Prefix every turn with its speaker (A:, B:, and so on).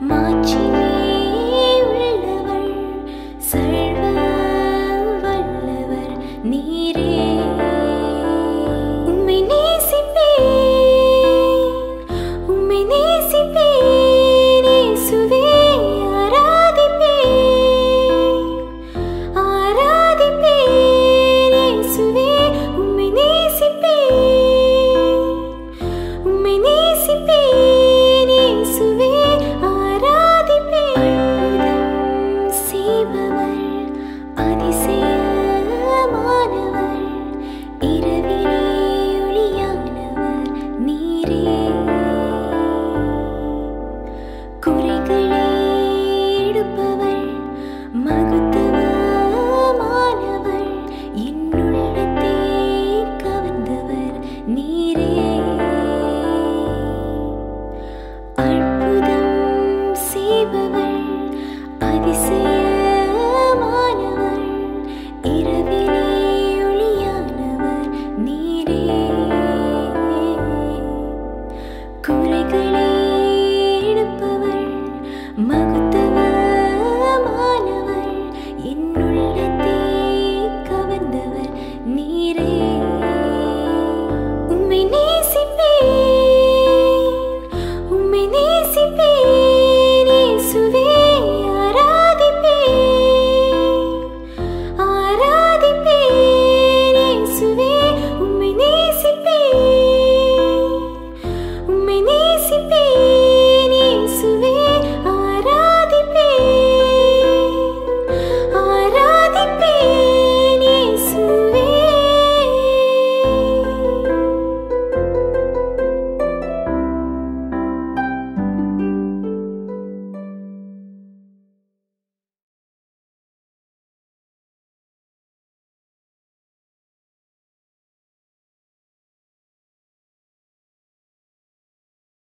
A: Matinho. குறைகளே எடுப்பவள் மகு